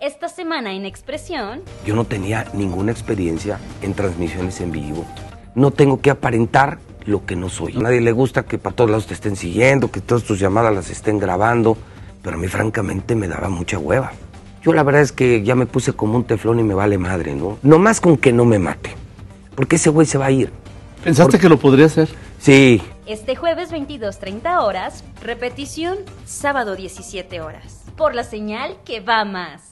Esta semana en Expresión. Yo no tenía ninguna experiencia en transmisiones en vivo. No tengo que aparentar lo que no soy. A nadie le gusta que para todos lados te estén siguiendo, que todas tus llamadas las estén grabando, pero a mí francamente me daba mucha hueva. Yo la verdad es que ya me puse como un teflón y me vale madre, ¿no? No más con que no me mate, porque ese güey se va a ir. ¿Pensaste que lo podría hacer? Sí. Este jueves 22.30 horas, repetición sábado 17 horas. Por la señal que va más.